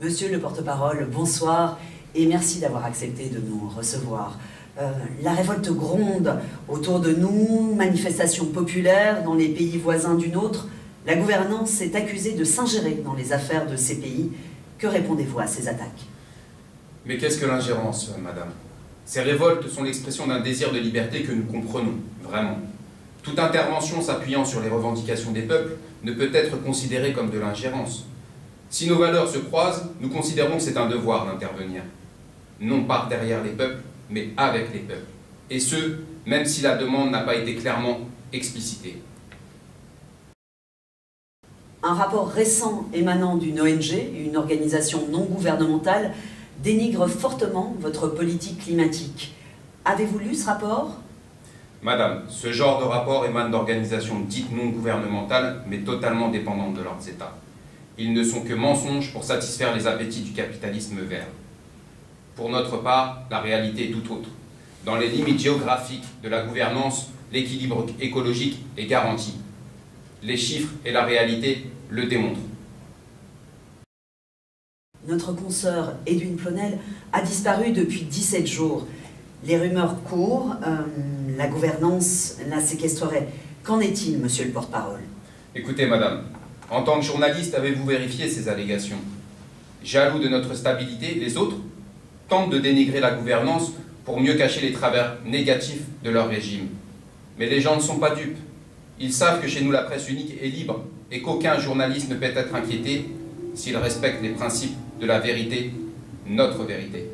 Monsieur le porte-parole, bonsoir et merci d'avoir accepté de nous recevoir. Euh, la révolte gronde autour de nous, manifestations populaires dans les pays voisins du nôtre. La gouvernance est accusée de s'ingérer dans les affaires de ces pays. Que répondez-vous à ces attaques? Mais qu'est-ce que l'ingérence, madame? Ces révoltes sont l'expression d'un désir de liberté que nous comprenons, vraiment. Toute intervention s'appuyant sur les revendications des peuples ne peut être considérée comme de l'ingérence. Si nos valeurs se croisent, nous considérons que c'est un devoir d'intervenir. Non pas derrière les peuples, mais avec les peuples. Et ce, même si la demande n'a pas été clairement explicitée. Un rapport récent émanant d'une ONG, une organisation non gouvernementale, dénigre fortement votre politique climatique. Avez-vous lu ce rapport? Madame, ce genre de rapport émane d'organisations dites non gouvernementales, mais totalement dépendantes de leurs États. Ils ne sont que mensonges pour satisfaire les appétits du capitalisme vert. Pour notre part, la réalité est tout autre. Dans les limites géographiques de la gouvernance, l'équilibre écologique est garanti. Les chiffres et la réalité le démontrent. Notre consoeur Edwin Plonel a disparu depuis 17 jours. Les rumeurs courent, euh, la gouvernance la séquestrerait. Qu'en est-il, monsieur le porte-parole? Écoutez, madame, en tant que journaliste, avez-vous vérifié ces allégations? Jaloux de notre stabilité, les autres tentent de dénigrer la gouvernance pour mieux cacher les travers négatifs de leur régime. Mais les gens ne sont pas dupes. Ils savent que chez nous la presse unique est libre et qu'aucun journaliste ne peut être inquiété s'il respecte les principes de la vérité, notre vérité.